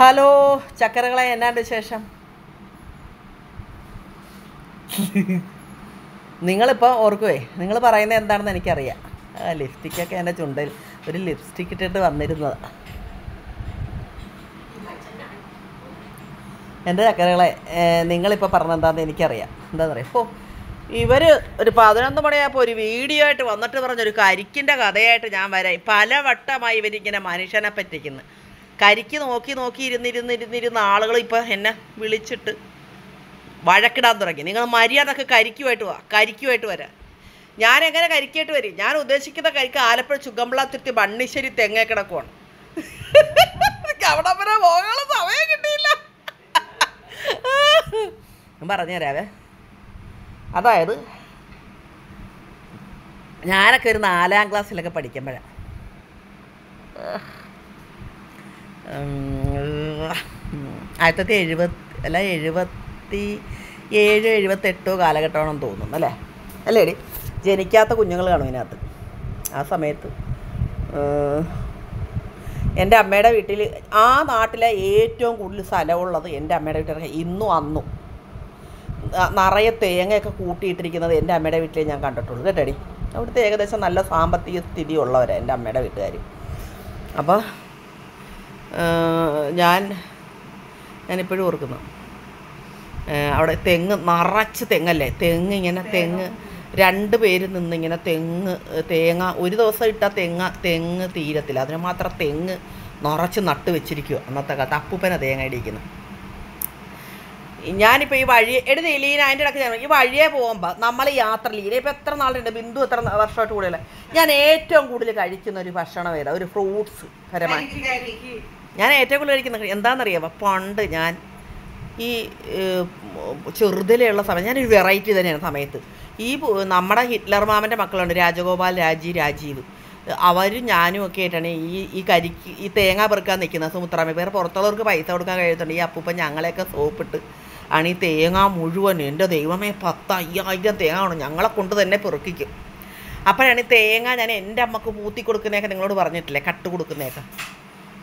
Hello ചക്കരകളെ എന്നാണ്ട് ശേഷം നിങ്ങളിപ്പോൾ ഓർക്കുവേ നിങ്ങൾ പറയുന്നത് എന്താണെന്ന് എനിക്കറിയാം. ആ ലിപ്സ്റ്റിക്കൊക്കെ എന്റെ ചുണ്ടിൽ ഒരു ലിപ്സ്റ്റിക് ഇട്ടിട്ട് വന്നിരുന്നത്. എന്റെ ചക്കരകളെ നിങ്ങളിപ്പോൾ പറഞ്ഞെന്താണെന്ന് എനിക്കറിയാം. എന്താണെന്ന് അറിയാം? ഓ ഇവർ ഒരു പതിനൊന്ന് മണിയായപ്പോൾ ഒരു വീഡിയോ ആയിട്ട് വന്നിട്ട് പറഞ്ഞൊരു കരിക്കിന്റെ കഥയായിട്ട് ഞാൻ വരാം. പലവട്ടമായി ഇവരിങ്ങനെ മനുഷ്യനെ പറ്റിക്കുന്നു. കരിക്ക് നോക്കി നോക്കി ഇരുന്നിരുന്നിരുന്നിരുന്ന ആളുകൾ ഇപ്പോൾ എന്നെ വിളിച്ചിട്ട് വഴക്കിടാൻ തുടങ്ങി. നിങ്ങൾ മര്യാദയ്ക്ക് കരിക്കുമായിട്ട് വാ കരിക്കുമായിട്ട് വരാം. ഞാൻ എങ്ങനെ കരിക്കായിട്ട് വരും? ഞാൻ ഉദ്ദേശിക്കുന്ന കരിക്ക് ആലപ്പുഴ ചുഗമ്പളത്തിരുത്തി ബണ്ണിശ്ശേരി തെങ്ങേ കിടക്കുവാണ്. അവിടെ വരെ പോകാനുള്ള സമയം കിട്ടിയില്ല. പറഞ്ഞുതരാവേ അതായത് ഞാനൊക്കെ ഒരു നാലാം ക്ലാസ്സിലൊക്കെ പഠിക്കുമ്പോഴാണ് ആയിരത്തി തൊള്ളായിരത്തി എഴുപത്തി അല്ല എഴുപത്തി ഏഴ് എഴുപത്തെട്ടോ കാലഘട്ടമാണെന്ന് തോന്നുന്നു അല്ലേ? അല്ലേടി ജനിക്കാത്ത കുഞ്ഞുങ്ങൾ കാണും ഇതിനകത്ത്. ആ സമയത്ത് എന്റെ അമ്മയുടെ വീട്ടിൽ ആ നാട്ടിലെ ഏറ്റവും കൂടുതൽ സ്ഥലമുള്ളത് എന്റെ അമ്മയുടെ വീട്ടിൽ ഇന്നും അന്നും. നിറയെ തേങ്ങയൊക്കെ കൂട്ടിയിട്ടിരിക്കുന്നത് എന്റെ അമ്മയുടെ വീട്ടിലേ ഞാൻ കണ്ടിട്ടുള്ളൂ. കേട്ടടി അവിടുത്തെ ഏകദേശം നല്ല സാമ്പത്തിക സ്ഥിതി ഉള്ളവരാണ് എന്റെ അമ്മയുടെ വീട്ടുകാർ അപ്പോൾ ഞാൻ ഞാനിപ്പോഴും ഓർക്കുന്നു. അവിടെ തെങ്ങ് നിറച്ച് തെങ്ങല്ലേ? തെങ്ങ് ഇങ്ങനെ തെങ്ങ് രണ്ട് പേര് നിന്നിങ്ങനെ തെങ്ങ് തേങ്ങ ഒരു ദിവസം ഇട്ട തെങ്ങ തെങ്ങ് തീരത്തില്ല. അതിന് മാത്രം തെങ്ങ് നിറച്ച് നട്ട് വെച്ചിരിക്കുക അന്നത്തെ കാലത്ത്. അപ്പൂപ്പന തേങ്ങ ഇടിക്കുന്നത് ഞാനിപ്പോൾ ഈ വഴി എടുത്ത് ലീന അതിന്റെ ഇടയ്ക്ക് ഞാൻ ഈ വഴിയെ പോകുമ്പോൾ നമ്മൾ യാത്ര ലീന ഇപ്പോൾ എത്ര നാളുണ്ട്? ബിന്ദു എത്ര വർഷമായിട്ട് കൂടുതലേ ഞാൻ ഏറ്റവും കൂടുതൽ കഴിക്കുന്ന ഒരു ഭക്ഷണം ഏതാ? ഒരു ഫ്രൂട്ട്സ് പരമായി ഞാൻ ഏറ്റവും കൂടുതൽ കഴിക്കുന്ന എന്താണെന്നറിയാമോ പണ്ട് ഞാൻ ഈ ചെറുതിലുള്ള സമയം ഞാനൊരു വെറൈറ്റി തന്നെയാണ് സമയത്ത്. ഈ നമ്മുടെ ഹിറ്റ്ലർ മാമന്റെ മക്കളുണ്ട് രാജഗോപാൽ രാജി രാജീവ്. അവരും ഞാനും ഒക്കെ ആയിട്ടാണ് ഈ ഈ കരിക്ക് ഈ തേങ്ങ പെറുക്കാൻ നിൽക്കുന്ന സുമുത്രാമ വേറെ പുറത്തുള്ളവർക്ക് പൈസ കൊടുക്കാൻ കഴിയത്തുണ്ട്. ഈ അപ്പൂപ്പൻ ഞങ്ങളെയൊക്കെ സോപ്പിട്ട് ആണ് ഈ തേങ്ങ മുഴുവൻ എന്റെ ദൈവമേ പത്ത് അയ്യായിരം തേങ്ങ ആണ് ഞങ്ങളെ കൊണ്ട് തന്നെ പെറുക്കിക്കും. അപ്പോഴാണ് ഈ തേങ്ങ ഞാൻ എന്റെ അമ്മയ്ക്ക് പൂത്തി കൊടുക്കുന്നതൊക്കെ നിങ്ങളോട് പറഞ്ഞിട്ടില്ലേ? കട്ട് കൊടുക്കുന്നതൊക്കെ.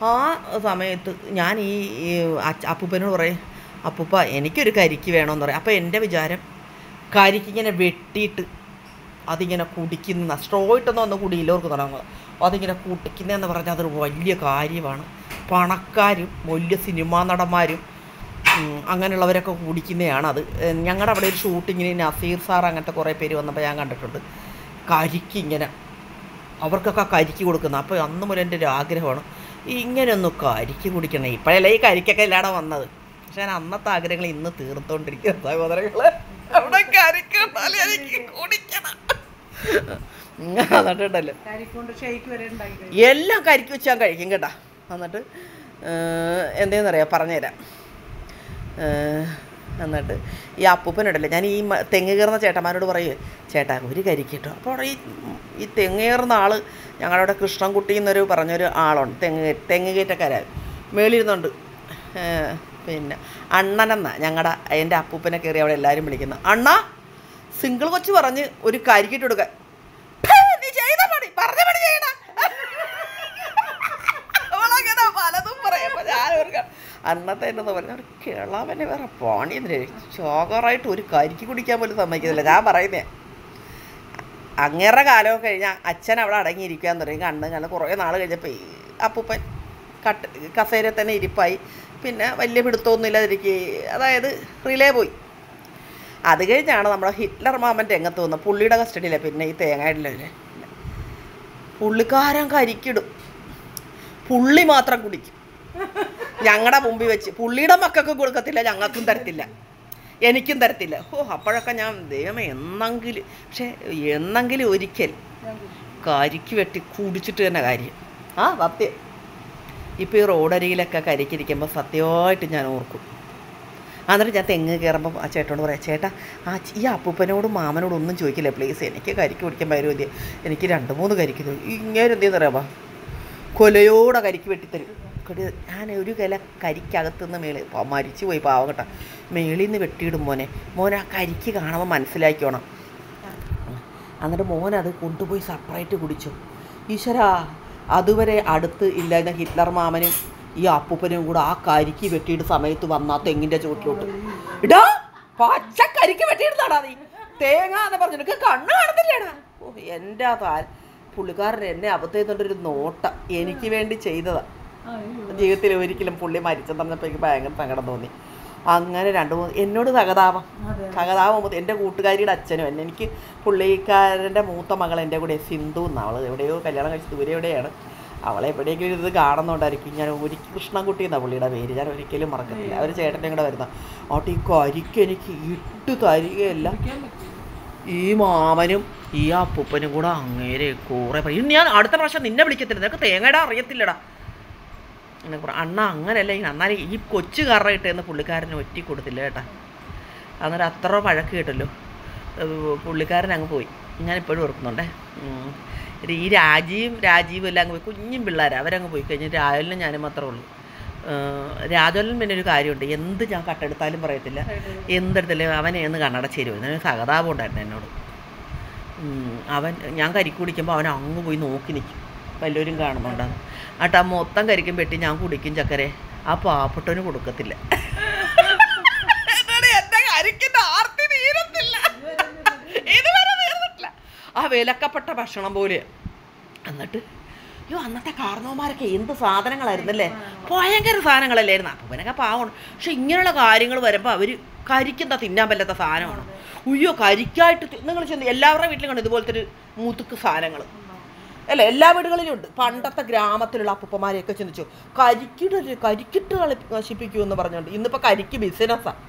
ആ സമയത്ത് ഞാൻ ഈ അപ്പൂപ്പനോട് പറയും അപ്പൂപ്പ എനിക്കൊരു കരിക്ക് വേണമെന്ന് പറയും. അപ്പോൾ എന്റെ വിചാരം കരിക്ക് ഇങ്ങനെ വെട്ടിയിട്ട് അതിങ്ങനെ കുടിക്കുന്ന സ്ട്രോ ഇട്ടൊന്നും ഒന്ന് കുടിയില്ലോർക്ക് തുടങ്ങുക അതിങ്ങനെ കുടിക്കുന്നതെന്ന് പറഞ്ഞാൽ അതൊരു വലിയ കാര്യമാണ്. പണക്കാരും വലിയ സിനിമാ നടന്മാരും അങ്ങനെയുള്ളവരൊക്കെ കുടിക്കുന്നതാണ് അത് ഞങ്ങളുടെ അവിടെ ഒരു ഷൂട്ടിങ്ങിന് നസീർ സാർ അങ്ങനത്തെ കുറേ പേര് വന്നപ്പോൾ ഞാൻ കണ്ടിട്ടുണ്ട്. കരിക്ക് ഇങ്ങനെ അവർക്കൊക്കെ കരിക്ക് കൊടുക്കുന്നത് അപ്പോൾ അന്ന് മുതൽ എന്റെ ഒരു ആഗ്രഹമാണ് ഇങ്ങനെയൊന്ന് കരിക്ക് കുടിക്കണേ. ഇപ്പോഴല്ലേ ഈ കരിക്കൊക്കെ ഇല്ലാടെ വന്നത്. പക്ഷെ ഞാൻ അന്നത്തെ ആഗ്രഹങ്ങൾ ഇന്ന് തീർത്തോണ്ടിരിക്കുക സഹോദരങ്ങളെ. അവിടെ കരിക്ക് എനിക്ക് കുടിക്കണം. എന്നിട്ടുണ്ടല്ലോ എല്ലാം കരിക്ക് വെച്ച് ഞാൻ കഴിക്കും കേട്ടാ. എന്നിട്ട് എന്തേന്നറിയാം? പറഞ്ഞുതരാം. എന്നിട്ട് ഈ അപ്പൂപ്പനുണ്ടല്ലോ ഞാൻ ഈ തെങ്ങ് കയറുന്ന ചേട്ടന്മാരോട് പറയും ചേട്ടാ ഒരു കരിക്ക് കിട്ടും. അപ്പോൾ ഈ ഈ തെങ്ങ് കയറുന്ന ആൾ ഞങ്ങളുടെ കൃഷ്ണൻകുട്ടി എന്നൊരു പറഞ്ഞൊരു ആളുണ്ട് തെങ്ങ് തെങ്ങ് കയറ്റക്കാരായ മേളിരുന്നുണ്ട് പിന്നെ അണ്ണനെന്ന ഞങ്ങളുടെ എന്റെ അപ്പൂപ്പനെ കയറി അവിടെ എല്ലാവരും വിളിക്കുന്നത് അണ്ണ സിംഗിൾ കൊച്ച് പറഞ്ഞ് ഒരു കരിക്കിട്ട് കൊടുക്കാൻ "ഫേ, നീ ചെയ്ത പണി പറഞ്ഞ പണി ചെയ്യണ അവളങ്ങനെ പലതും പറയും അപ്പൊ ഞാൻ ഒരു അന്നത്തെ എന്നു പറഞ്ഞ ഒരു കിളവന് വേറെ പണിയെന്നില്ല ചോകറായിട്ട് ഒരു കരിക്ക് കുടിക്കാൻ പോലും സമ്മതിക്കുന്നില്ല ഞാൻ പറയുന്നേ അങ്ങേറെ കാലമൊക്കെ കഴിഞ്ഞാൽ അച്ഛൻ അവിടെ അടങ്ങിയിരിക്കുകയെന്ന് പറയും. കണ്ണ് കണ്ട് കുറേ നാൾ കഴിഞ്ഞപ്പോൾ അപ്പൂപ്പൻ കട്ട് കസേര തന്നെ ഇരിപ്പായി. പിന്നെ വലിയ പിടുത്തമൊന്നുമില്ലാതിരിക്കുക അതായത് റിലേ പോയി. അത് കഴിഞ്ഞാണ് നമ്മുടെ ഹിറ്റ്ലർ മാമൻ രംഗത്ത് വന്നത്. പുള്ളിയുടെ കസ്റ്റഡിയിലെ. പിന്നെ ഈ തേങ്ങയിടില്ലേ പുള്ളിക്കാരൻ കരിക്കിടും. പുള്ളി മാത്രം കുടിക്കും. ഞങ്ങളുടെ മുമ്പിൽ വെച്ച്. പുള്ളിയുടെ മക്കൾക്ക് കൊടുക്കത്തില്ല ഞങ്ങൾക്കും തരത്തില്ല. എനിക്കും തരത്തില്ല. ഓ അപ്പോഴൊക്കെ ഞാൻ ദൈവമേ എന്നെങ്കിലും പക്ഷേ എന്നെങ്കിലും ഒരിക്കൽ കരിക്ക് വെട്ടി കുടിച്ചിട്ട് തന്നെ കാര്യം. ആ സത്യം. ഇപ്പോൾ ഈ റോഡരികിലൊക്കെ കരിക്കിരിക്കുമ്പോൾ സത്യമായിട്ട് ഞാൻ ഓർക്കും. എന്നിട്ട് ഞാൻ തെങ്ങ് കയറുമ്പോൾ ആ ചേട്ടനോട് പറയാം ചേട്ടാ ആ ഈ അപ്പൂപ്പനോടും മാമനോടും ഒന്നും ചോദിക്കില്ല പ്ലീസ് എനിക്ക് കരിക്ക് പിടിക്കാൻ പറ്റുമോ മതി എനിക്ക് രണ്ട് മൂന്ന് കരിക്ക് തരും. ഇങ്ങനെ എന്തെന്ന് അറിയാമോ? കൊലയോടെ കരിക്ക് വെട്ടിത്തരും. കടി ഞാൻ ഒരു കില കരിക്കകത്തുനിന്ന് നിന്ന് മേളി മരിച്ചു പോയി പാവം കേട്ടോ. മേളിൽ നിന്ന് വെട്ടിയിടും മോനെ. മോൻ ആ കരിക്ക് കാണുമ്പോൾ മനസ്സിലാക്കിയോണം എന്നിട്ട് മോൻ അത് കൊണ്ടുപോയി സെപ്പറേറ്റ് കുടിച്ചു. ഈശ്വര അതുവരെ അടുത്ത് ഇല്ലായിരുന്ന ഹിറ്റ്ലർ മാമനും ഈ അപ്പൂപ്പനും കൂടെ ആ കരിക്ക് വെട്ടിയിട്ട് സമയത്ത് വന്നാ തെങ്ങിന്റെ ചുവട്ടിലോട്ട് ഇടാ പച്ച കരിക്ക് വെട്ടിയിടുന്നാടാ നീ. തേങ്ങ എന്ന് പറഞ്ഞു നിനക്ക് കണ്ണ് കാണത്തില്ലേടാ ഓ എന്റെ താൽ. പുള്ളിക്കാരൻ എന്നെ അബദ്ധം ഒരു നോട്ട എനിക്ക് വേണ്ടി ചെയ്തതാ. ജീവിതത്തിൽ ഒരിക്കലും പുള്ളി മരിച്ചെന്ന് പറഞ്ഞപ്പോൾ എനിക്ക് ഭയങ്കര സങ്കടം തോന്നി. അങ്ങനെ രണ്ട് മൂന്ന് എന്നോട് സഹതാപം. സഹതാപം എന്റെ എന്റെ കൂട്ടുകാരിയുടെ അച്ഛനും എന്നെ. എനിക്ക് പുള്ളിക്കാരന്റെ മൂത്ത മകൾ എന്റെ കൂടെ സിന്ധു അവൾ എവിടെയോ കല്യാണം കഴിച്ച് ദൂരെ എവിടെയാണ്. അവളെ എവിടെയെങ്കിലും ഇത് കാണുന്നുണ്ടായിരിക്കും. ഞാൻ ഒരിക്കൽ കൃഷ്ണൻകുട്ടി എന്നാണ് പുള്ളിയുടെ പേര്. ഞാൻ ഒരിക്കലും മറക്കത്തില്ല. അവർ ചേട്ടന്റെ കൂടെ വരുന്ന. ഓട്ട് ഈ കരിക്ക് എനിക്ക് ഇട്ട് തരികയല്ല. ഈ മാമനും ഈ അപ്പൂപ്പനും കൂടെ അങ്ങേരെ കൂറെ പറയും. ഞാൻ അടുത്ത പ്രാവശ്യം നിന്നെ വിളിക്കത്തില്ല. നിനക്ക് തേങ്ങയുടെ അറിയത്തില്ലടാ. പറ അണ്ണ അങ്ങനെയല്ല ഈ എന്നാലും ഈ കൊച്ചു കറ കിട്ടിയെന്ന് പുള്ളിക്കാരന് ഒറ്റി കൊടുത്തില്ല കേട്ടാ. അന്നേരം അത്ര വഴക്ക് കേട്ടല്ലോ. പുള്ളിക്കാരൻ അങ്ങ് പോയി. ഞാനിപ്പോഴും ഓർക്കുന്നുണ്ടേ. ഈ രാജീവ് രാജീവും എല്ലാം അങ്ങ് പോയി. കുഞ്ഞും പിള്ളേർ അവരങ്ങ് പോയി കഴിഞ്ഞ് രാജലിനും ഞാനും മാത്രമേ ഉള്ളൂ. രാജോലൻ പിന്നെ ഒരു കാര്യമുണ്ട്. എന്ത് ഞാൻ കട്ടെടുത്താലും പറയത്തില്ല. എന്തെടുത്തല്ലേ അവനെ എന്ന് കണ്ണട പോയി അതിന് സഹതാപം ഉണ്ടായിരുന്നു എന്നോട്. അവൻ ഞാൻ കരിക്കുടിക്കുമ്പോൾ അവൻ അങ്ങ് പോയി നോക്കി നിൽക്കും. വല്ലവരും കാണുന്നുണ്ടാകും ആട്ടാ മൊത്തം കരിക്കും പെട്ടി ഞാൻ കുടിക്കും ചക്കരെ. ആ പാവപ്പെട്ടവന് കൊടുക്കത്തില്ല. ആ വിലക്കപ്പെട്ട ഭക്ഷണം പോലെ. എന്നിട്ട് അയ്യോ അന്നത്തെ കാർണവന്മാരൊക്കെ എന്ത് സാധനങ്ങളായിരുന്നല്ലേ? ഭയങ്കര സാധനങ്ങളല്ലായിരുന്നു. അപ്പനൊക്കെ പാവമാണ്. പക്ഷെ ഇങ്ങനെയുള്ള കാര്യങ്ങൾ വരുമ്പോൾ അവർ കരിക്കെന്താ തിന്നാൻ പറ്റാത്ത സാധനമാണ്. ഉയ്യോ കരിക്കായിട്ട് നിങ്ങൾ ചെന്ന് എല്ലാവരുടെ വീട്ടിലും കണ്ടു ഇതുപോലത്തെ ഒരു മുതുക്ക് സാധനങ്ങൾ അല്ല? എല്ലാ വീടുകളിലും ഉണ്ട്. പണ്ടത്തെ ഗ്രാമത്തിലുള്ള അപ്പൂപ്പന്മാരെയൊക്കെ ചിന്തിച്ചു കരിക്കിട്ട് കരിക്കിട്ട് കളി നശിപ്പിക്കൂ എന്ന് പറഞ്ഞുകൊണ്ട്. ഇന്നിപ്പോൾ കരിക്ക് ബിസിനസ്സാണ്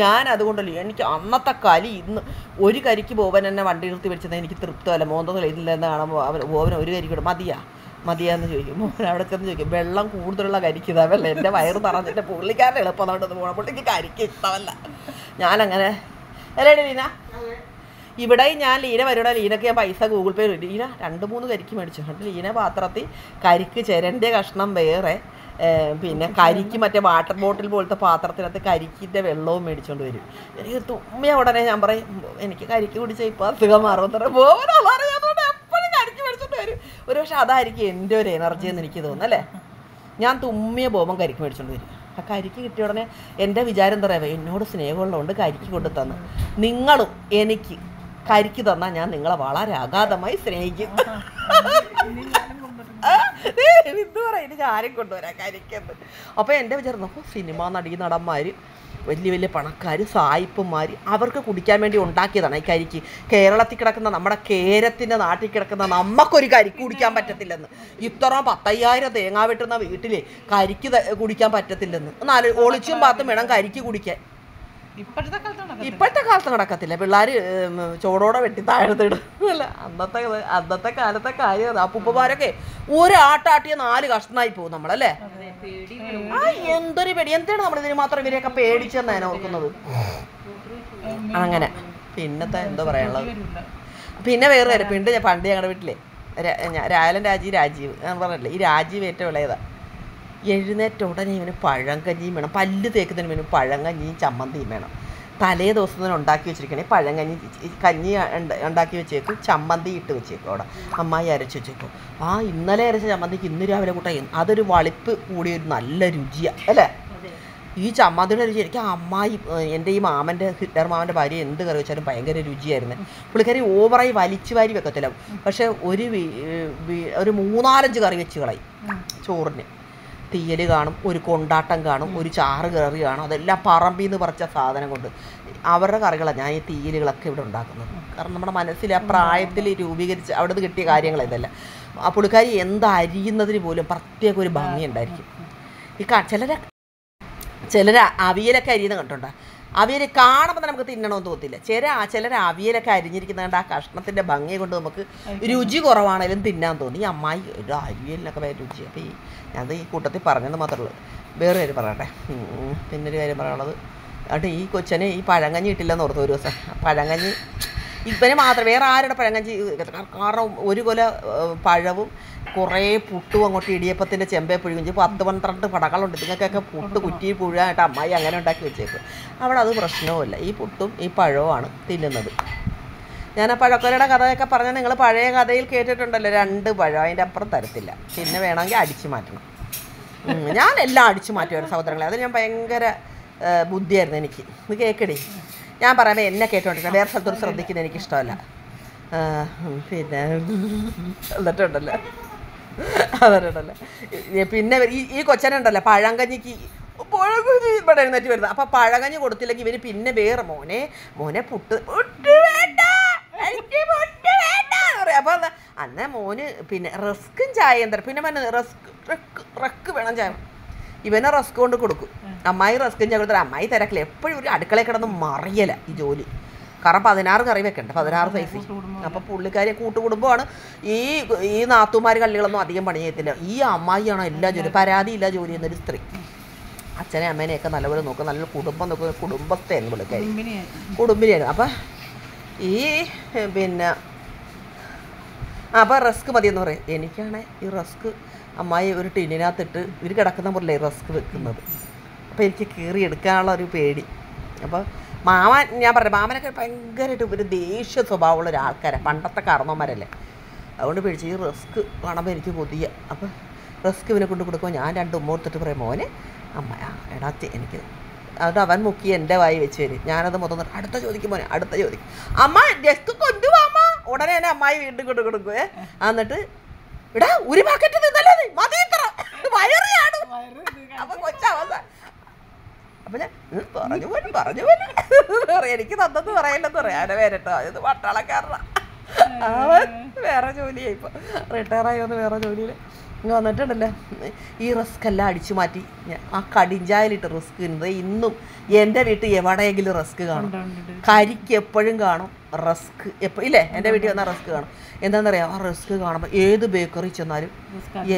ഞാൻ അതുകൊണ്ടല്ലേ എനിക്ക് അന്നത്തെ കലി ഇന്ന് ഒരു കരിക്ക് ബോവൻ എന്നെ വണ്ടി നിർത്തി വെച്ചത് എനിക്ക് തൃപ്തമല്ല. മോന്തൊന്നും ഇല്ലെന്ന് കാണുമ്പോൾ അവൻ ബോവൻ ഒരു കരിക്കൂടെ മതിയാ മതിയാന്ന് ചോദിക്കും. മോൻ അവിടെ ചെന്ന് ചോദിക്കും വെള്ളം കൂടുതലുള്ള കരിക്ക് ഇതാ വെള്ളം എന്റെ വയറ് നിറഞ്ഞിട്ട് പുള്ളിക്കാരൻ എളുപ്പം അതുകൊണ്ടൊന്ന് പോകണം. പുള്ളിക്ക് കരിക്ക് ഇഷ്ടമല്ല. ഞാനങ്ങനെ അല്ലേ ലീന ഇവിടെ ഞാൻ ലീന വരുന്ന ലീനക്ക് ഞാൻ പൈസ ഗൂഗിൾ പേ. ലീന രണ്ട് മൂന്ന് കരിക്ക് മേടിച്ചു. എന്നിട്ട് ലീന പാത്രത്തിൽ കരിക്ക് ചിരന്റെ കഷ്ണം വേറെ പിന്നെ കരിക്ക് മറ്റേ വാട്ടർ ബോട്ടിൽ പോലത്തെ പാത്രത്തിനകത്ത് കരിക്കിന്റെ വെള്ളവും മേടിച്ചുകൊണ്ട് വരും. എനിക്ക് തുമ്മിയ ഉടനെ ഞാൻ പറയും എനിക്ക് കരിക്ക് കുടിച്ചാൽ ഇപ്പോൾ അസുഖം മാറുമെന്ന് പറയും. പോകാനോ അറിയാതുകൊണ്ട് എപ്പോഴും കരിക്ക് മേടിച്ചോണ്ട് വരും. ഒരു പക്ഷെ അതായിരിക്കും എന്റെ ഒരു എനർജി എന്ന് എനിക്ക് തോന്നുന്നു അല്ലേ? ഞാൻ തുമ്മിയ പോകുമ്പോൾ കരിക്ക് മേടിച്ചോണ്ട് വരും. ആ കരിക്ക് കിട്ടിയ ഉടനെ എന്റെ വിചാരം എന്താ പറയുക എന്നോട് സ്നേഹമുള്ളതുകൊണ്ട് കരിക്ക് കൊണ്ടു തന്നു നിങ്ങളും എനിക്ക് കരിക്ക് തന്നാൽ ഞാൻ നിങ്ങളെ വളരെ അഗാധമായി സ്നേഹിക്കും. എന്ത് പറയാം എനിക്ക് ആരും കൊണ്ടുവരാം കരിക്കെന്ന്. അപ്പോൾ എന്റെ വിചാരം അപ്പോൾ സിനിമ നടി നടന്മാർ വലിയ വലിയ പണക്കാർ സായിപ്പന്മാർ അവർക്ക് കുടിക്കാൻ വേണ്ടി ഉണ്ടാക്കിയതാണ് ഈ കരിക്ക്. കേരളത്തിൽ കിടക്കുന്ന നമ്മുടെ കേരത്തിന്റെ നാട്ടിൽ കിടക്കുന്ന നമുക്കൊരു കരിക്ക് കുടിക്കാൻ പറ്റത്തില്ലെന്ന്. ഇത്ര പത്തയ്യായിരം തേങ്ങ വെട്ടുന്ന വീട്ടിൽ കരിക്ക് കുടിക്കാൻ പറ്റത്തില്ലെന്ന്. എന്നാൽ ഒളിച്ചും പാത്തും വേണം കരിക്ക് കുടിക്കാൻ. ഇപ്പോഴത്തെ കാലത്ത് നടക്കത്തില്ല. പിള്ളേർ ചോടോടെ വെട്ടി താഴത്തിടും അല്ല അന്നത്തെ അന്നത്തെ കാലത്തെ കാര്യം ഒരു ഒരാട്ടാട്ടിയ നാല് കഷ്ണമായി പോകും നമ്മളല്ലേ? ആ എന്തൊരു പേടി. എന്താണ് നമ്മൾ ഇതിന് മാത്രം ഇവരെയൊക്കെ പേടിച്ചെന്ന് ഞാൻ ഓർക്കുന്നത് അങ്ങനെ. പിന്നത്തെ എന്തോ പറയാനുള്ളത്? പിന്നെ വേറെ കാര്യം പണ്ട് ഞാൻ പണ്ട് ഞങ്ങളുടെ വീട്ടിലെ രായലൻ രാജീവ് രാജീവ് ഞാൻ പറഞ്ഞില്ലേ ഈ രാജീവ് ഏറ്റവും ഇളയതാ. എഴുന്നേറ്റ ഉടനെ ഇവന് പഴങ്കഞ്ഞിയും വേണം. പല്ല് തേക്കുന്നതിന് വേണം പഴങ്കഞ്ഞിയും ചമ്മന്തിയും വേണം. തലേ ദിവസം തന്നെ ഉണ്ടാക്കി വെച്ചിരിക്കണേ. പഴങ്കഞ്ഞി കഞ്ഞി ഉണ്ട- ഉണ്ടാക്കി വെച്ചേക്കും. ചമ്മന്തി ഇട്ട് വെച്ചേക്കും അവിടെ. അമ്മായി അരച്ച് വെച്ചേക്കും. ആ ഇന്നലെ അരച്ച ചമ്മന്തിക്ക് ഇന്ന് രാവിലെ കൂട്ടാ അതൊരു വളിപ്പ് കൂടിയ ഒരു നല്ല രുചിയാണ് അല്ലേ? ഈ ചമ്മന്തിയുടെ രുചി എനിക്ക് അമ്മായി എന്റെ ഈ മാമന്റെ ഹിറ്റ്ലർ മാമന്റെ ഭാര്യ എന്ത് കറി വെച്ചാലും ഭയങ്കര രുചിയായിരുന്നു. പുള്ളിക്കാരി ഓവറായി വലിച്ചു വാരി വെക്കത്തില്ല. പക്ഷേ ഒരു ഒരു മൂന്നാലഞ്ച് കറി വെച്ച് കളയും. ചോറിന്. തീയൽ കാണും ഒരു കൊണ്ടാട്ടം കാണും ഒരു ചാറ് കയറി കാണും. അതെല്ലാം പറമ്പിൽ നിന്ന് പറിച്ച സാധനം കൊണ്ട് അവരുടെ കറികളാണ് ഞാൻ ഈ തീയലുകളൊക്കെ ഇവിടെ ഉണ്ടാക്കുന്നത്. കാരണം നമ്മുടെ മനസ്സിൽ ആ പ്രായത്തിൽ രൂപീകരിച്ച് അവിടുന്ന് കിട്ടിയ കാര്യങ്ങൾ ഇതല്ല. ആ പുള്ളിക്കാരി എന്ത് അരിയുന്നതിന് പോലും പ്രത്യേക ഒരു ഭംഗി ഉണ്ടായിരിക്കും. ഈ ചിലരെ ചിലർ അവിയലൊക്കെ അരിയുന്ന കണ്ടുണ്ടോ അവിയൽ കാണുമ്പോൾ നമുക്ക് തിന്നണമെന്ന് തോന്നില്ല ചില ചിലർ അവിയലൊക്കെ അരിഞ്ഞിരിക്കുന്ന കൊണ്ട് ആ കഷ്ണത്തിന്റെ ഭംഗി കൊണ്ട് നമുക്ക് രുചി കുറവാണേലും തിന്നാൻ തോന്നി. ഈ അമ്മായി ഒരു അവിയലിനൊക്കെ ഭയങ്കര രുചി അപ്പോൾ ഈ ഞാൻ ഈ കൂട്ടത്തിൽ പറഞ്ഞെന്ന് മാത്രമേ ഉള്ളൂ. വേറെ കാര്യം പറയട്ടെ. പിന്നെ പിന്നൊരു കാര്യം പറയാനുള്ളത് എന്നിട്ട് ഈ കൊച്ചനെ ഈ പഴങ്കഞ്ഞി ഇട്ടില്ലെന്ന് ഓർത്തു ഒരു ദിവസം. പഴങ്കഞ്ഞി ഇവന് മാത്രം വേറെ ആരുടെ പഴങ്കഞ്ഞി? കാരണം ഒരു കൊല പഴവും കുറേ പുട്ടും അങ്ങോട്ട് ഇടിയപ്പത്തിന്റെ ചെമ്പേ പുഴുകും ചെയ്യും പത്ത് പന്ത്രണ്ട് പടകളുണ്ട് നിങ്ങൾക്കൊക്കെ പുട്ട് കുറ്റി പുഴുകാനായിട്ട് അമ്മായി അങ്ങനെ ഉണ്ടാക്കി വെച്ചേക്കും. അവിടെ അത് പ്രശ്നവുമില്ല. ഈ പുട്ടും ഈ പഴവുമാണ് തിന്നുന്നത്. ഞാൻ ആ പഴക്കൊലയുടെ കഥയൊക്കെ പറഞ്ഞാൽ നിങ്ങൾ പഴയ കഥയിൽ കേട്ടിട്ടുണ്ടല്ലോ രണ്ട് പഴം. അതിന്റെ അപ്പുറം തരത്തില്ല. പിന്നെ വേണമെങ്കിൽ അടിച്ചു മാറ്റണം. ഞാൻ എല്ലാം അടിച്ചു മാറ്റുമായിരുന്നു സഹോദരങ്ങളെ. അത് ഞാൻ ഭയങ്കര ബുദ്ധിയായിരുന്നു എനിക്ക്. ഇത് കേൾക്കടി ഞാൻ പറയുമ്പോൾ എന്നെ കേട്ടോണ്ടിരിക്കണം വേറെ സ്ഥലത്തോട് ശ്രദ്ധിക്കുന്നത് എനിക്ക് ഇഷ്ടമല്ല. പിന്നെ എന്നിട്ടുണ്ടല്ലോ. അവരുണ്ടല്ലോ. പിന്നെ ഈ ഈ കൊച്ചനുണ്ടല്ലോ പഴങ്കഞ്ഞിക്ക് പഴങ്കഞ്ഞി ഇവിടെ എഴുന്നേറ്റ് വരുന്നത്. അപ്പം പഴങ്കഞ്ഞി കൊടുത്തില്ലെങ്കിൽ ഇവർ പിന്നെ വേറെ മോനെ മോനെ പുട്ട് പുട്ട് വേണ്ട. എനിക്ക് വേണ്ട എന്ന് പറയും. അപ്പോൾ എന്താ മോന് പിന്നെ റസ്ക്കും ചായ എന്താ പിന്നെ മോന് റസ്ക് റക്ക് റക്ക് വേണം ചായ. ഇവനെ റസ്ക് കൊണ്ട് കൊടുക്കും. അമ്മായി റസ്ക്കും ചായ കൊടുത്താൽ അമ്മായി തിരക്കില്ല. എപ്പോഴും ഒരു അടുക്കളയിൽ കിടന്ന് മറിയല ഈ ജോലി. കാരണം പതിനാറ് കറി വെക്കണ്ട? പതിനാറ് സൈസ് അപ്പോൾ പുള്ളിക്കാരി കൂട്ടുകുടുംബമാണ്. ഈ ഈ നാത്തുമാർ കള്ളികളൊന്നും അധികം പണി ചെയ്യത്തില്ല ഈ അമ്മായിയാണോ എല്ലാ ജോലി പരാതിയില്ല ജോലി എന്നൊരു സ്ത്രീ. അച്ഛനെ അമ്മേനെയൊക്കെ നല്ലപോലെ നോക്കും. നല്ല കുടുംബം നോക്കുന്ന കുടുംബത്തെ പുള്ളിക്കാരി. കുടുംബിനെയാണ് കുടുംബിനിയാണ് അപ്പം ഈ പിന്നെ അപ്പോൾ റസ്ക് മതിയെന്ന് പറയും. എനിക്കാണ് ഈ റസ്ക് അമ്മായി ഒരു ടിന്നിനകത്തിട്ട് ഇവർ കിടക്കുന്ന പോലല്ലേ റസ്ക് വെക്കുന്നത്. അപ്പോൾ എനിക്ക് കീറി എടുക്കാനുള്ള ഒരു പേടി. അപ്പോൾ മാമൻ ഞാൻ പറഞ്ഞു മാമനൊക്കെ ഭയങ്കരമായിട്ട് ഒരു ദേഷ്യ സ്വഭാവമുള്ള ഒരു ആൾക്കാരാണ് പണ്ടത്തെ കാരണവന്മാരല്ലേ അതുകൊണ്ട് പേടിച്ച് ഈ റിസ്ക് കാണുമ്പോൾ എനിക്ക് കൊതിയ. അപ്പം റിസ്ക് ഇവനെ കൊണ്ട് കൊടുക്കുമ്പോൾ ഞാൻ രണ്ട് ഉമ്മ കൊടുത്തിട്ട് പറയും മോനെ അമ്മ ആ എടാ എനിക്ക് അത് അവൻ മുക്കി എന്റെ വായി വെച്ച് തരും. ഞാനത് മൊത്തം അടുത്ത ചോദിക്കും മോനെ അടുത്ത ചോദിക്കും. അമ്മ ഡെസ്ക് കൊണ്ടുപോ അമ്മ. ഉടനെ തന്നെ അമ്മായി വീണ്ടും കൊണ്ട് കൊടുക്കുവേ. എന്നിട്ട് ഇടാ ഒരു പാക്കറ്റ് തിന്നല്ലേ നീ? മതി ഇത്ര. വയറ് ചാടും. വയറ് അപ്പൊ കൊച്ചവസ്ഥ അപ്പൊ ഞാൻ പറഞ്ഞു പോലും പറഞ്ഞു പോലും. എനിക്ക് തന്നെന്ന് പറയില്ലെന്ന് പറയാം അവനെ വേരട്ടോ അത് പട്ടാളക്കാരനാ. അവൻ വേറെ ജോലിയായി ഇപ്പൊ. റിട്ടയർ ആയി വന്ന് വേറെ ജോലിയിൽ ഇങ്ങ് വന്നിട്ടുണ്ടല്ലോ. ഈ റിസ്ക് എല്ലാം അടിച്ചു മാറ്റി. ആ കടിഞ്ചായലിട്ട് റിസ്ക് ഇന്നത് ഇന്നും എന്റെ വീട്ടിൽ എവിടെയെങ്കിലും റിസ്ക് കാണും. കരിക്ക് എപ്പോഴും കാണും. റിസ്ക് എപ്പോൾ ഇല്ലേ? എന്റെ വീട്ടിൽ വന്നാൽ റിസ്ക് കാണും. എന്താണെന്നറിയാം ആ റിസ്ക് കാണുമ്പോൾ ഏത് ബേക്കറി ചെന്നാലും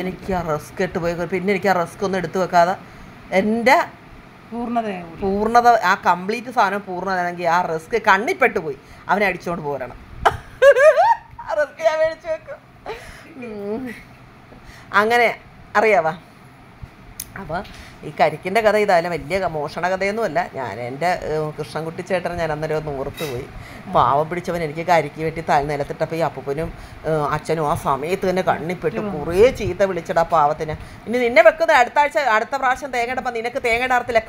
എനിക്ക് ആ റിസ്ക് ഇട്ട് പോയി. പിന്നെ എനിക്ക് ആ റിസ്ക് ഒന്നും എടുത്തു വെക്കാതെ എന്റെ പൂർണത പൂർണത ആ കംപ്ലീറ്റ് സാധനം പൂർണതയാണെങ്കിൽ ആ റിസ്ക് കണ്ണിപ്പെട്ടു പോയി. അവനെ അടിച്ചുകൊണ്ട് പോരണം. ആ റിസ്ക് ഞാൻ മേടിച്ചു വെക്കും. അങ്ങനെ അറിയാവാ? അപ്പോൾ ഈ കരിക്കിന്റെ കഥ ഇതായാലും വലിയ മോഷണ കഥയൊന്നുമല്ല. ഞാൻ എന്റെ കൃഷ്ണൻകുട്ടി ചേട്ടൻ ഞാൻ അന്നേരം ഒന്ന് ഓർത്ത് പോയി. പാവം പിടിച്ചവൻ എനിക്ക് കരിക്ക് വെട്ടി താഴ് നിലത്തിട്ടപ്പോൾ ഈ അപ്പൂപ്പനും അച്ഛനും ആ സമയത്ത് തന്നെ കണ്ണിപ്പെട്ട് കുറേ ചീത്ത വിളിച്ചിടാ പാവത്തിന്. ഇനി നിന്നെ വെക്കുന്ന അടുത്ത ആഴ്ച അടുത്ത പ്രാവശ്യം തേങ്ങയുടെ നിനക്ക് തേങ്ങ ഇടാറത്തില്ല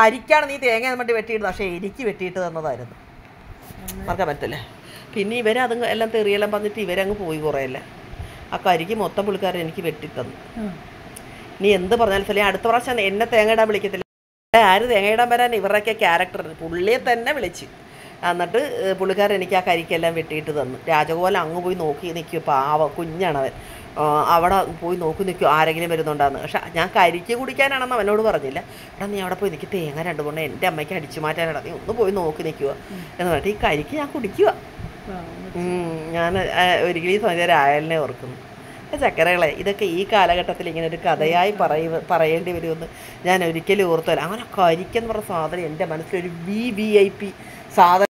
കരിക്കാണ് നീ തേങ്ങ വേണ്ടി വെട്ടിയിടുന്നത്. പക്ഷേ എനിക്ക് വെട്ടിയിട്ട് തന്നതായിരുന്നു. മറക്കാൻ പറ്റില്ലേ പിന്നെ ഇവരത് എല്ലാം തെറിയെല്ലാം പറഞ്ഞിട്ട് ഇവരങ്ങ് പോയി കുറേയല്ലേ? ആ കരിക്ക് മൊത്തം പുള്ളിക്കാരൻ എനിക്ക് വെട്ടിത്തന്നു. നീ എന്ത് പറഞ്ഞാലും ശരി അടുത്ത പ്രാവശ്യം എന്നെ തേങ്ങയിടാൻ വിളിക്കത്തില്ല. ആര് ആര് തേങ്ങയിടാൻ വരാൻ ഇവരുടെയൊക്കെ ക്യാരക്ടർ പുള്ളിയെ തന്നെ വിളിച്ച്. എന്നിട്ട് പുള്ളിക്കാരൻ എനിക്ക് ആ കരിക്കെല്ലാം വെട്ടിയിട്ട് തന്നു. രാജഗോപാലൻ അങ്ങ് പോയി നോക്കി നിൽക്കും പാവ കുഞ്ഞാണവൻ. അവൻ അവിടെ പോയി നോക്കി നിൽക്കും ആരെങ്കിലും വരുന്നുണ്ടാന്ന്. പക്ഷെ ഞാൻ കരിക്ക് കുടിക്കാനാണെന്ന് അവനോട് പറഞ്ഞില്ല. എടാ നീ അവിടെ പോയി നിൽക്കി തേങ്ങ രണ്ട് കൊണ്ട് എന്റെ അമ്മയ്ക്ക് അടിച്ചു മാറ്റാനാണ്. നീ ഒന്ന് പോയി നോക്കി നിൽക്കുക എന്ന് പറഞ്ഞിട്ട് ഈ കരിക്ക് ഞാൻ കുടിക്കുക ഞാൻ ഒരിക്കലും സമയത്ത് രായലിനെ ഓർക്കുന്നു. ചക്കരകളെ ഇതൊക്കെ ഈ കാലഘട്ടത്തിൽ ഇങ്ങനെ ഒരു കഥയായി പറയു പറയേണ്ടി വരുമെന്ന് ഞാൻ ഒരിക്കലും ഓർത്തല്ല അങ്ങനെ കരിക്കെന്ന് പറഞ്ഞ സാധനം എന്റെ മനസ്സിലൊരു വി വി ഐ പി സാധനം.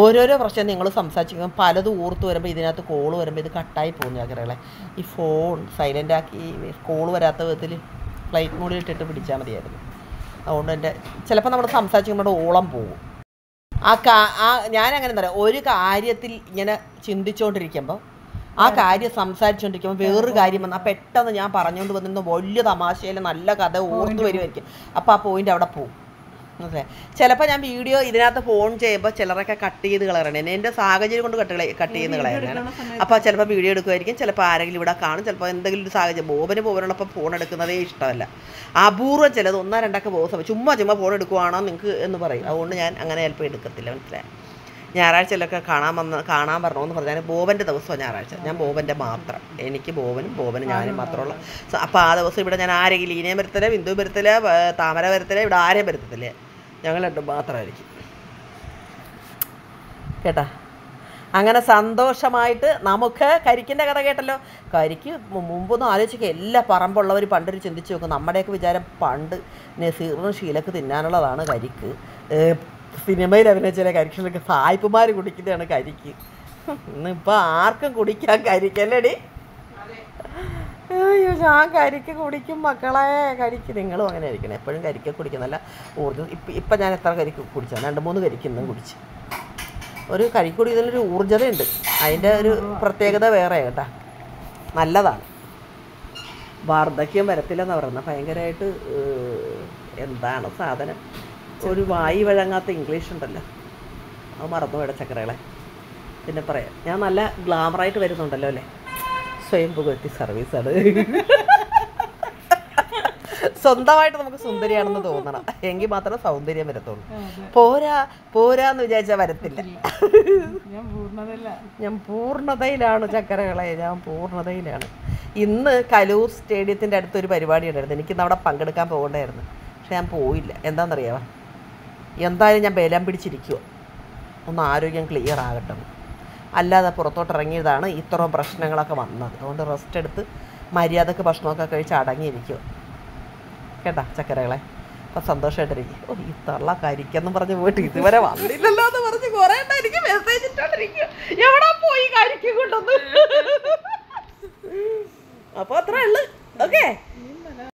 ഓരോരോ പ്രശ്നം നിങ്ങൾ സംസാരിക്കുമ്പോൾ പലതും ഓർത്ത് വരുമ്പോൾ ഇതിനകത്ത് കോൾ വരുമ്പോൾ ഇത് കട്ടായി പോകുന്നു ചക്കരകളെ. ഈ ഫോൺ സൈലന്റ് ആക്കി കോൾ വരാത്ത വിധത്തിൽ ഫ്ലൈറ്റ് മോഡിൽ ഇട്ടിട്ട് പിടിച്ചാൽ മതിയായിരുന്നു. അതുകൊണ്ട് എന്റെ ചിലപ്പോൾ നമ്മൾ സംസാരിക്കുമ്പോൾ ഓളം പോകും. ആ കാ ആ ഞാനങ്ങനെ പറയാം ഒരു കാര്യത്തിൽ ഇങ്ങനെ ചിന്തിച്ചുകൊണ്ടിരിക്കുമ്പോൾ ആ കാര്യം സംസാരിച്ചുകൊണ്ടിരിക്കുമ്പോൾ വേറൊരു കാര്യം വന്നാൽ പെട്ടെന്ന് ഞാൻ പറഞ്ഞുകൊണ്ട് വന്നിരുന്ന വലിയ തമാശയിൽ നല്ല കഥ ഓർത്ത് വരുമായിരിക്കും അപ്പോൾ ആ പോയിന്റ് അവിടെ പോകും. അതെ. ചിലപ്പോൾ ഞാൻ വീഡിയോ ഇതിനകത്ത് ഫോൺ ചെയ്യുമ്പോൾ ചിലരൊക്കെ കട്ട് ചെയ്ത് കളയണേ എന്റെ സാഹചര്യം കൊണ്ട് കട്ട് കട്ട് ചെയ്യുന്ന കളയാണ് അപ്പോൾ ചിലപ്പോൾ വീഡിയോ എടുക്കുമായിരിക്കും ചിലപ്പോൾ ആരെങ്കിലും ഇവിടെ കാണും. ചിലപ്പോൾ എന്തെങ്കിലും ഒരു സാഹചര്യം. ബോബന് പോകാനുള്ളപ്പോൾ ഫോൺ എടുക്കുന്നതേ ഇഷ്ടമല്ല. അപൂർവം ചിലത് ഒന്നോ രണ്ടൊക്കെ ബോസ് ചുമ്മാ ചുമ്മാ ഫോൺ എടുക്കുവാണോ നിങ്ങൾക്ക് എന്ന് പറയും. അതുകൊണ്ട് ഞാൻ അങ്ങനെ ചിലപ്പോൾ എടുക്കത്തില്ല. മനസ്സിലായി? ഞായറാഴ്ചയിലൊക്കെ കാണാൻ വന്ന കാണാൻ എന്ന് പറഞ്ഞാൽ ബോബന്റെ ദിവസമാണ് ഞായറാഴ്ച. ഞാൻ ബോബന്റെ മാത്രം. എനിക്ക് ബോബനും ബോബനും ഞാനും മാത്രമുള്ള അപ്പോൾ ആ ദിവസം ഇവിടെ ഞാൻ ആരെങ്കിലും ഇനിയും വരുത്തില്ല ബിന്ദു വരുത്തില്ല താമര വരുത്തില്ല ഇവിടെ ആരെയും വരത്തില്ല ഞങ്ങൾ രണ്ടും മാത്രമായിരിക്കും. കേട്ടാ? അങ്ങനെ സന്തോഷമായിട്ട് നമുക്ക് കരിക്കിന്റെ കഥ കേട്ടല്ലോ. കരിക്ക് മുമ്പൊന്നും ആലോചിക്കുക. എല്ലാ പറമ്പുള്ളവർ പണ്ടൊരു ചിന്തിച്ച് നോക്കും. നമ്മുടെയൊക്കെ വിചാരം പണ്ട് നസീറിന് ശീലക്ക് തിന്നാനുള്ളതാണ് കരിക്ക്. സിനിമയിൽ അഭിനയിച്ചാലെ കരിക്കിലൊക്കെ സായിപ്പുമാർ കുടിക്കുന്നതാണ് കരിക്ക്. ഇന്നിപ്പോൾ ആർക്കും കുടിക്കാൻ കരിക്കല്ലേടി. അയ്യോ ഞാൻ കരിക്ക് കുടിക്കും മക്കളെ. കരിക്ക് നിങ്ങളും അങ്ങനെ ആയിരിക്കണം എപ്പോഴും കരിക്ക് കുടിക്കുന്നല്ല ഊർജം. ഇപ്പം ഇപ്പം ഞാൻ എത്ര കരിക്ക് കുടിച്ചു? രണ്ട് മൂന്ന് കരിക്ക് ഇന്നും കുടിച്ച്. ഒരു കരിക്ക് കുടിക്കുന്നതിലൊരു ഊർജതയുണ്ട്. അതിന്റെ ഒരു പ്രത്യേകത വേറെ കേട്ടാ. നല്ലതാണ്. വാർദ്ധക്യം വരത്തില്ലെന്ന് പറയുന്നത്. ഭയങ്കരമായിട്ട് എന്താണ് സാധനം? ഒരു വായി വഴങ്ങാത്ത ഇംഗ്ലീഷ് ഉണ്ടല്ലോ. അത് മറന്നു ചക്കരകളെ. പിന്നെ പറയാം. ഞാൻ നല്ല ഗ്ലാമറായിട്ട് വരുന്നുണ്ടല്ലോ അല്ലേ? സ്വയം പുകഴ്ത്തി സർവീസാണ്. സ്വന്തമായിട്ട് നമുക്ക് സുന്ദരിയാണെന്ന് തോന്നണം. എങ്കിൽ മാത്രമേ സൗന്ദര്യം വരത്തുള്ളൂ. പോരാ പോരാ പോരാന്ന് വിചാരിച്ചാൽ വരത്തില്ല. ഞാൻ പൂർണതയിലാണ് ചക്കരകളെ. ഞാൻ പൂർണതയിലാണ്. ഇന്ന് കലൂർ സ്റ്റേഡിയത്തിന്റെ അടുത്തൊരു പരിപാടി ഉണ്ടായിരുന്നു. എനിക്കിന്ന് അവിടെ പങ്കെടുക്കാൻ പോകണ്ടായിരുന്നു. പക്ഷെ ഞാൻ പോയില്ല. എന്താണെന്നറിയാമോ എന്തായാലും ഞാൻ ബലം പിടിച്ചിരിക്കുമോ ഒന്ന് ആരോഗ്യം ക്ലിയർ ആകട്ടെ. അല്ലാതെ പുറത്തോട്ട് ഇറങ്ങിയതാണ് ഇത്രയും പ്രശ്നങ്ങളൊക്കെ വന്നത്. അതുകൊണ്ട് റെസ്റ്റ് എടുത്ത് മര്യാദയ്ക്ക് ഭക്ഷണമൊക്കെ കഴിച്ച് അടങ്ങിയിരിക്കും കേട്ടാ ചക്കരകളെ? അപ്പം സന്തോഷമായിട്ടിരിക്കും ഓ ഈ തള്ള കരിക്കെന്ന് പറഞ്ഞ് പോയിട്ട് ഇതുവരെ വന്നില്ലല്ലോ എന്ന് പറഞ്ഞ് കുറേ എനിക്ക് മെസ്സേജ് ഇട്ടോണ്ടിരിക്കും എവിടെ പോയി കരിക്ക് കൊണ്ടൊന്ന് അപ്പോൾ അത്രേ ഉള്ളു. ഓക്കെ